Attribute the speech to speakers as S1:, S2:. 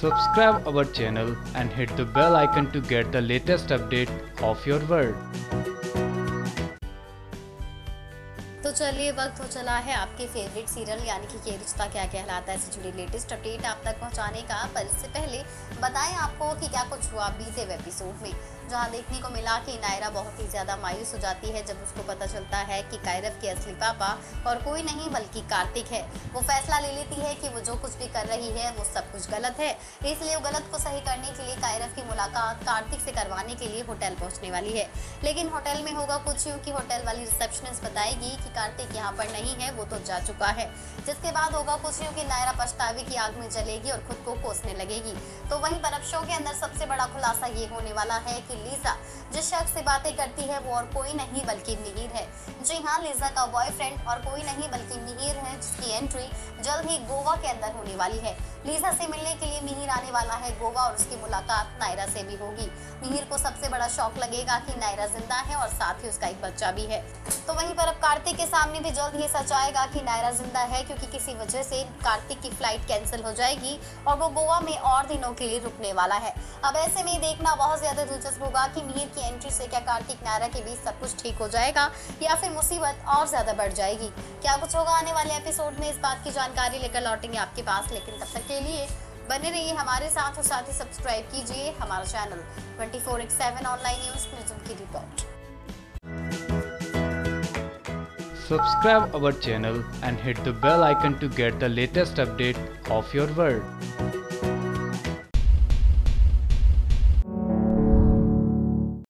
S1: Subscribe our channel and hit the bell icon to get the latest update of your world.
S2: तो चलिए, वक्त हो चला है आपके फेवरेट सीरियल यानी कि ये रिश्ता क्या कहलाता है से जुड़ी लेटेस्ट अपडेट आप तक पहुँचाने का पर इससे पहले बताएँ आपको कि क्या कुछ हुआ बीते एपिसोड में, जहाँ देखने को मिला कि नायरा बहुत ही ज़्यादा मायूस हो जाती है जब उसको पता चलता है कि कायरव के असली पापा और कोई नहीं, बल्कि कार्तिक है। वो फैसला ले लेती है कि वो जो कुछ भी कर रही है, वो सब कुछ गलत है। इसलिए वो गलत को सही करने के लिए कायरव की मुलाकात कार्तिक से करवाने के लिए होटल पहुँचने वाली है। लेकिन होटल में होगा कुछ यूँ की होटल वाली रिसेप्शनिस्ट बताएगी कि कार्तिक यहाँ पर नहीं है, वो तो जा चुका है। जिसके बाद होगा कुछ यूँ की नायरा पछतावे की आग में जलेगी और खुद को कोसने लगेगी। तो वहीं अब शो के अंदर सबसे बड़ा खुलासा ये होने वाला है कि लीजा जिस शख्स से बातें करती है, वो और कोई नहीं, बल्कि मिहिर है। जी हाँ लीजा का बॉयफ्रेंड और कोई नहीं, बल्कि मिहिर है, जिसकी एंट्री जल्द ही गोवा के अंदर होने वाली है। लीजा से मिलने के लिए मिहिर आने वाला है गोवा और उसकी मुलाकात नायरा से भी होगी। मिहिर को सबसे बड़ा शौक लगेगा कि नायरा ज़िंदा है और साथ ही उसका एक बच्चा भी है। तो वहीं पर अब कार्तिक के सामने भी जल्द ही सच आएगा कि नायरा ज़िंदा है, क्योंकि किसी वजह से कार्तिक की फ़्लाइट कैंसिल हो जाएगी और वो गोवा में और दिनों के लिए रुकने वाला है। अब ऐसे में देखना बहुत ज़्यादा दिलचस्प होगा कि मिहिर की एंट्री से क्या कार्तिक नायरा के बीच सब कुछ ठीक हो जाएगा, या फिर मुसीबत और ज़्यादा बढ़ जाएगी। क्या कुछ होगा आने वाले एपिसोड में? इस बात की जानकारी लेकर लौटेंगे आपके पास। लेकिन तब तक के लिए बने रहिए हमारे साथ और साथ ही सब्सक्राइब कीजिए हमारा channel 24x7 online news Prism की report
S1: Subscribe our channel and hit the bell icon to get the latest update of your world.